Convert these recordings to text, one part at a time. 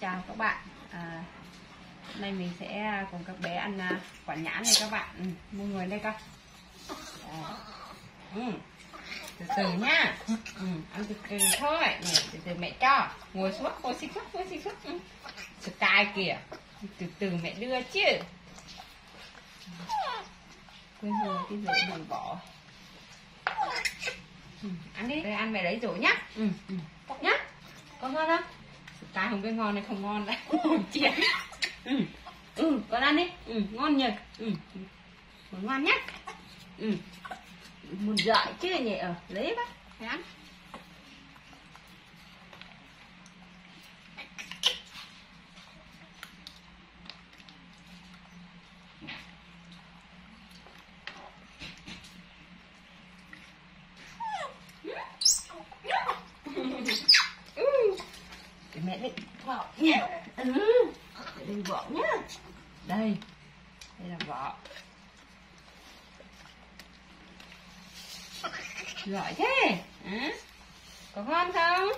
chào các bạn. À, hôm nay mình sẽ cùng các bé ăn à, quả nhãn này các bạn. Ừ, mua người đây các, ừ. từ từ nhá. Ừ, ăn từ từ thôi. Này, từ từ mẹ cho. Ngồi xuống ngồi xích xuống ngồi xích xuống ừ. style kìa. Từ từ mẹ đưa chứ. Quên rồi cái rổ mình bỏ. Ừ, ăn đi. Đây ăn mẹ lấy rổ nhá. Ừ, ừ. nhá. Có ngon không? Cái không biết ngon này không ngon đấy. Chiên ừ. ừ con ăn đi. Ừ, ngon nhỉ? Ừ. ngoan nhá ừ. muốn dọi chứ nhỉ? Ở lấy bác. Ăn để mẹ định vỏ nha ừ. để định vỏ nhá. Đây đây là vỏ giỏi thế. Hả? Có ngon không?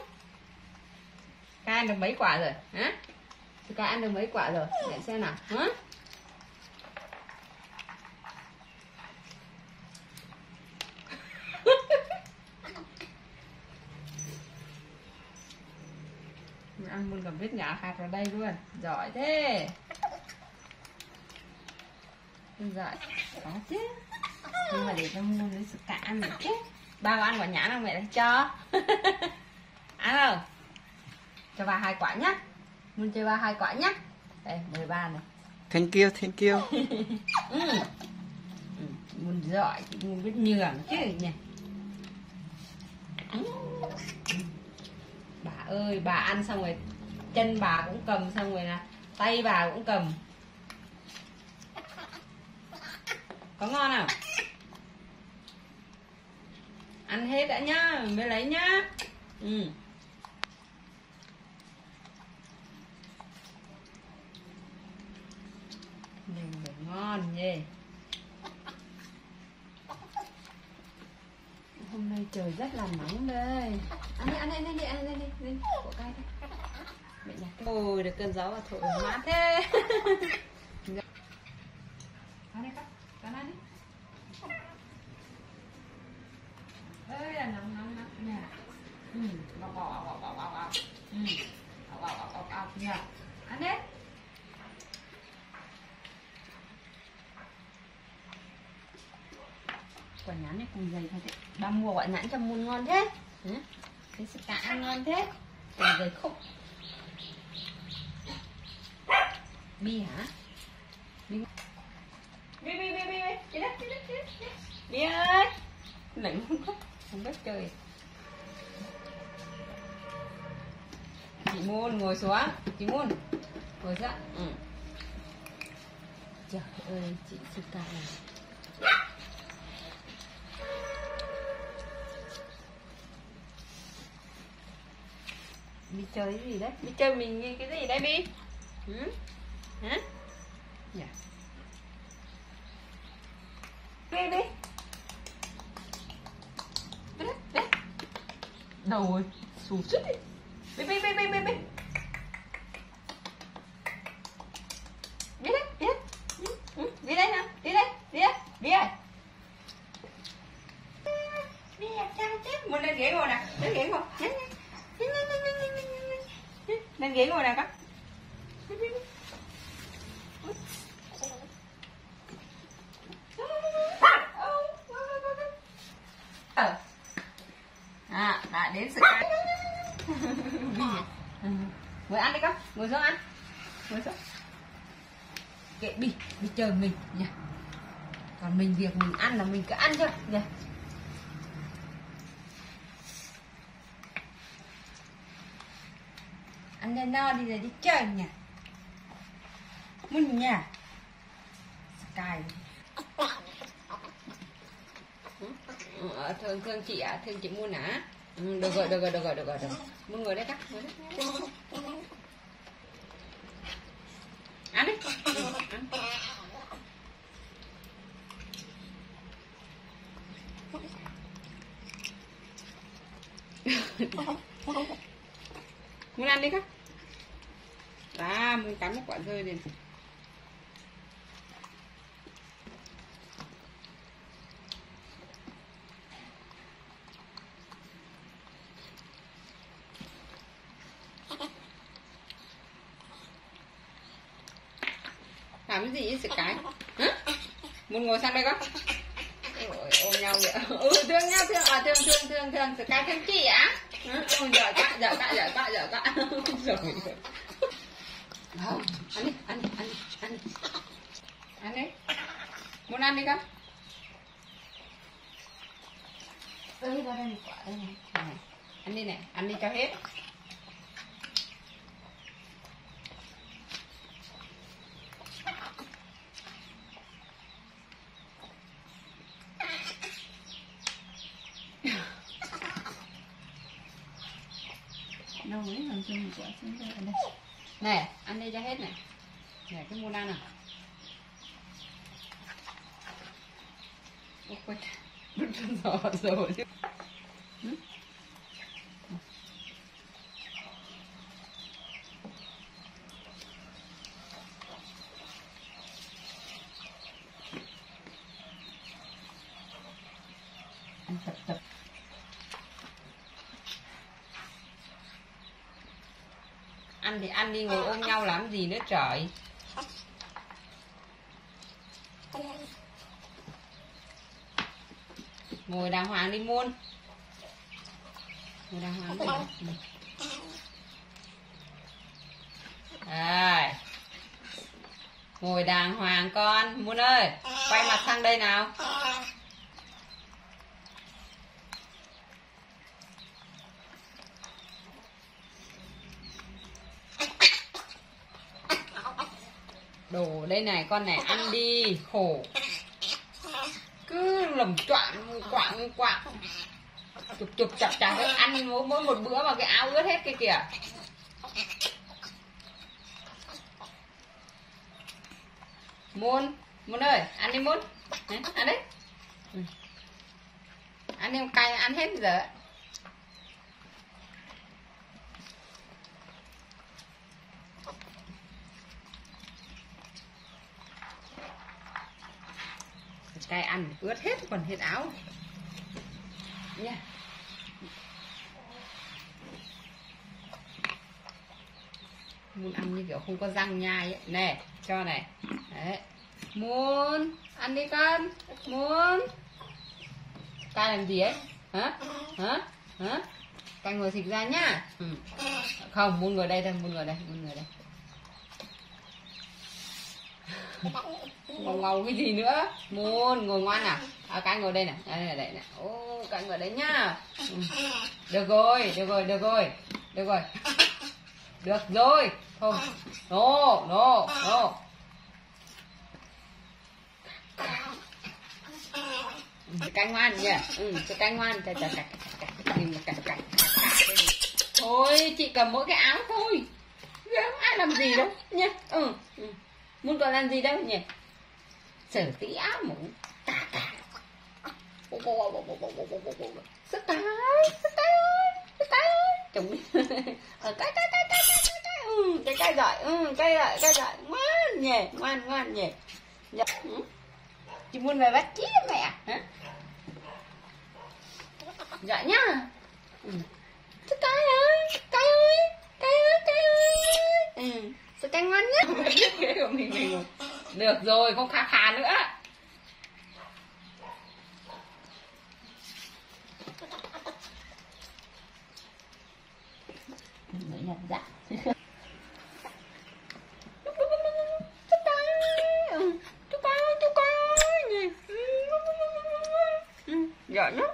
Ca ăn được mấy quả rồi? Hả? Ca ăn được mấy quả rồi? Để xem nào. Hả? ăn luôn cả vết nhỏ hạt vào đây luôn. Giỏi thế. Giỏi. Có chứ. Nhưng mà để cho mua lấy sự cả ăn được chứ. Ba có ăn quả nhãn không mẹ đã cho. Ăn không? Cho ba hai quả nhá. Muốn chơi ba hai quả nhá. Đây mười ba này. Thank you, thank you. ừ. ừ. muốn giỏi muốn biết nhường chứ nhỉ. Ừ. bà ơi bà ăn xong rồi chân bà cũng cầm, xong rồi là tay bà cũng cầm. Có ngon không? Ăn hết đã nhá, mới lấy nhá. Ừ. Đừng phải ngon nhỉ. Hôm nay trời rất là nắng đây. Ăn đi ăn đi ăn đi ăn đi ăn đi lên đi. Cay đây mẹ nhặt ôi được cơn gió và thổi mát thế. Ăn đi con con ăn đi. Ơi là nóng nóng nóng. Nè ừ bọc bọc bọc bọc bọc bọc ừ bọc bọc bọc bọc bọc nè ăn đi. Quả nhãn này cùng dày thôi đấy ba mua quả nhãn cho muôn ngon thế. Ừ? cái cả ăn ngon thế. Cùng dày khúc bi hả? Bi bi bi bi bi bi. Đi đất đi đất đi đất bi ơi. Lạnh không không biết chơi. Chị muôn ngồi xuống. Chị muôn ngồi xuống. Ừ. trời ơi chị sư ca này. Đi chơi cái gì đấy? Đi chơi mình cái gì đấy bi? Ừ? Hả? Dạ. Đi đầu rồi. Sù sút đi. Bi bi bi bi bi bi đi đấy đi đấy ừ, ừ, đi đây nào đi đây đi đây đi đây đi làm sao chứ muốn lên ghế ngồi nè lên ghế ngồi nhanh nhanh lên ghế ngồi nè con à đã đến sự ăn ngồi ăn đi con ngồi xuống ăn ngồi xuống. Kệ đi đi chờ mình. Nha. Còn mình việc mình ăn là mình cứ ăn thôi nha. Ăn cho no đi rồi đi chơi nha. Mình nha? Cài ờ, thường thường chị ạ à, thường chị mua à ừ, được rồi được rồi được rồi được rồi được rồi. Mua ngồi đây cắt ngồi đây ăn đi ừ, ăn. muốn ăn đi cắt à muốn cắn một quả rơi liền làm cái gì sự cái. Hả muốn ngồi sang đây con. Ôi, ôm nhau vậy ừ thương nhau thương. À thương thương thương thương. Sự cái thương chị á ừ, giỏi quá giỏi quá giỏi quá giỏi quá. Rồi. Không ăn đi ăn đi ăn đi ăn đi. Ăn đi. Muốn ăn đi con? Ừ ra đây một quả đây này. Này ăn đi này ăn đi cho hết ấy làm cho một quả xuống đây đây này ăn đi cho hết này. Này cái muốn ăn à? Ôi giò rồi chứ ăn thì ăn đi ngồi ôm nhau làm gì nữa trời ngồi đàng hoàng đi muôn ngồi đàng hoàng đi. Đây. ngồi đàng hoàng con muôn ơi quay mặt sang đây nào đây này con này ăn đi khổ. Cứ lầm choạng quạng quạng. Chụp chụp chặt chặt ăn mỗi, mỗi một bữa mà cái áo ướt hết kia kìa. Môn Môn ơi ăn đi Môn ăn đấy. Ừ. Ăn đi cay ăn hết giờ. Cái ăn ướt hết, còn hết áo. Nha. Muốn ăn như kiểu không có răng nhai ấy. Nè, cho này. Đấy. Muốn ăn đi con. Muốn. Ta làm gì ấy? Hả? Hả? Hả? Ta ngồi xịt ra nhá. Ừ. không, muốn ngồi đây thôi, muốn ngồi đây, muốn ngồi đây. ngầu ngầu cái gì nữa? Muốn ngồi ngoan à? À cái ngồi đây này đây này đây này ô cái ngồi đấy nhá. Ừ. được rồi được rồi được rồi được rồi. Được rồi. Thôi no no no cái ngoan nhỉ ừ cái ngoan. Chà chà chà chà chà. Thôi chị cầm mỗi cái áo thôi. Không ai làm gì đâu nhá. Ừ, ừ. Muốn còn làm gì đâu nhỉ? Sở tí áo mũ cà cà sức cái sức cái sức cái ơi cái cái cái cái cái cái cái ừ cái cái giỏi ừ cái giỏi cái giỏi ngoan nhỉ, ngoan ngoan nhỉ. Dạ. ừ. chị muốn về bắt chí mẹ. Hả? Dạ nhá. Ừ. sức cái ơi cái ơi cái ơi cái ơi. Ừ. Sự canh ngoan nhất. Biết của mình mình được rồi không khá khá nữa. Mới nhặt dạ giỏi lắm.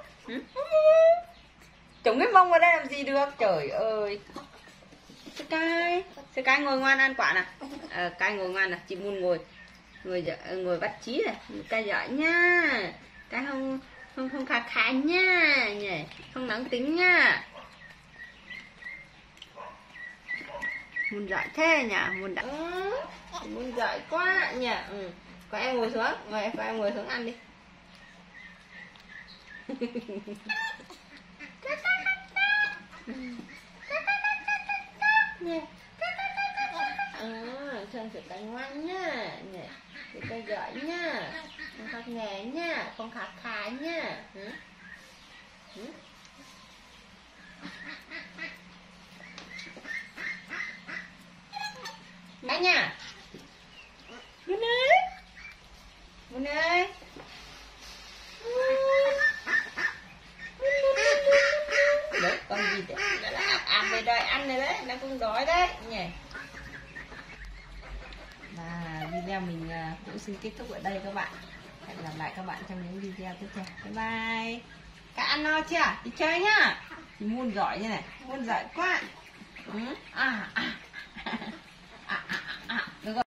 Chống cái mông vào đây làm gì được? Trời ơi. Sky Sky ngồi ngoan ăn quả nè à, ờ, Cái ngồi ngoan nè Chị muốn ngồi. Ngồi ờ, ngồi bắt trí này. Cái giỏi nha. Cái không không không khá khá nha. Nhỉ Không nóng tính nha. Muốn giỏi thế nhỉ? Muốn đã ừ, Muốn giỏi quá nhỉ. Ừ. Có em ngồi xuống Ngồi, có em ngồi xuống ăn đi. Nè ừ. ừ chân sẽ ngoan nha nhỉ sẽ tay giỏi nha con khóc nghe nha con khóc khá nha ừ? Ừ? Bác nha. Bún ơi. Bún ơi. Đấy, con gì đấy Nó ăn đây đòi ăn này đấy. Nó cũng đói đấy. Nhỉ và video mình à, cũng xin kết thúc ở đây các bạn. Hẹn gặp lại các bạn trong những video tiếp theo. Bye bye. Các ăn no chưa? Đi chơi nhá. Chị muôn giỏi như này. Muôn giỏi quá. Ừ. à à à. À à, à. à.